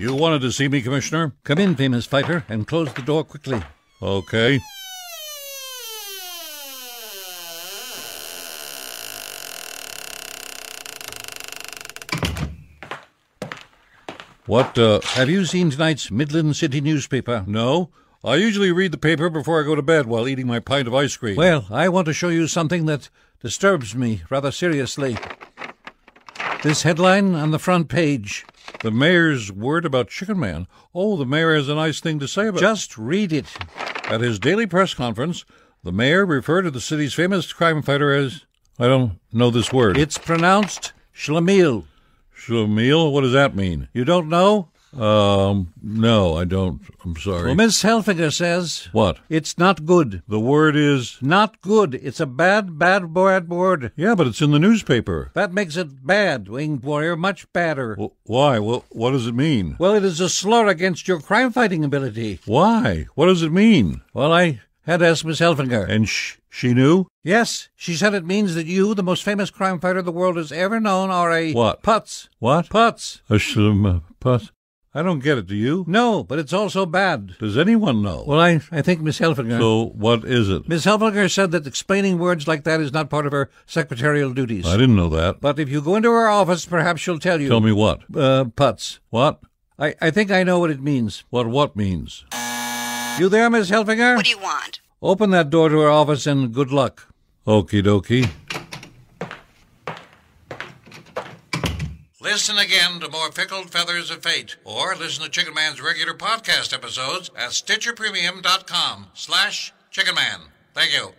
You wanted to see me, Commissioner? Come in, famous fighter, and close the door quickly. Okay. What, uh, Have you seen tonight's Midland City newspaper? no? I usually read the paper before I go to bed while eating my pint of ice cream. Well, I want to show you something that disturbs me rather seriously. This headline on the front page. The mayor's word about Chicken Man. Oh, the mayor has a nice thing to say about Just read it. At his daily press conference, the mayor referred to the city's famous crime fighter as I don't know this word. It's pronounced Schlemiel. Schlemiel? What does that mean? You don't know? Um, no, I don't. I'm sorry. Well, Miss Helfinger says what? it's not good. The word is Not good. It's a bad, bad, bad word. yeah, but it's in the newspaper. That makes it bad, winged warrior, much badder. Well, why? Well, what does it mean? Well, it is a slur against your crime fighting ability. Why? What does it mean? Well, I had to ask Miss Helfinger. And sh- she knew? yes, she said it means that you, the most famous crime fighter the world has ever known, are a What? putz. What? Putz. A shlem put? I don't get it. Do you? No, but it's also bad. Does anyone know? Well, I, I think Miss Helfinger. so what is it? Miss Helfinger said that explaining words like that is not part of her secretarial duties. I didn't know that. But if you go into her office, perhaps she'll tell you. Tell me what? Uh, putz. What? I, I think I know what it means. What what means? You there, Miss Helfinger? What do you want? Open that door to her office and good luck. Okie dokie. Listen again to more Pickled Feathers of Fate, or listen to Chicken Man's regular podcast episodes at StitcherPremium.com slash Chicken Man. Thank you.